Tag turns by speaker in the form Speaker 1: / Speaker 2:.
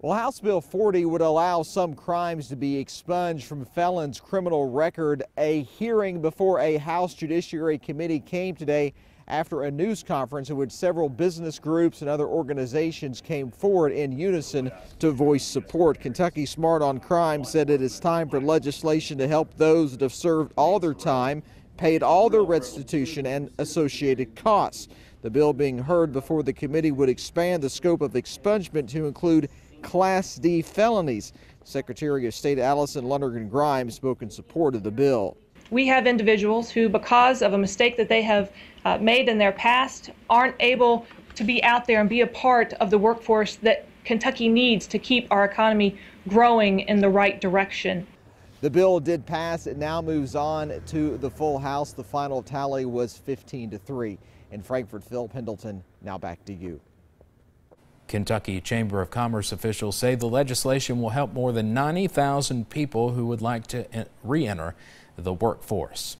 Speaker 1: Well, House Bill 40 would allow some crimes to be expunged from felons' criminal record. A hearing before a House Judiciary Committee came today after a news conference in which several business groups and other organizations came forward in unison to voice support. Kentucky Smart on Crime said it is time for legislation to help those that have served all their time, paid all their restitution, and associated costs. The bill being heard before the committee would expand the scope of expungement to include Class D felonies. Secretary of State Alison Lundergan Grimes spoke in support of the bill.
Speaker 2: We have individuals who, because of a mistake that they have uh, made in their past, aren't able to be out there and be a part of the workforce that Kentucky needs to keep our economy growing in the right direction.
Speaker 1: The bill did pass. It now moves on to the full House. The final tally was 15 to 3. In Frankfort, Phil Pendleton, now back to you.
Speaker 3: Kentucky Chamber of Commerce officials say the legislation will help more than 90,000 people who would like to re-enter the workforce.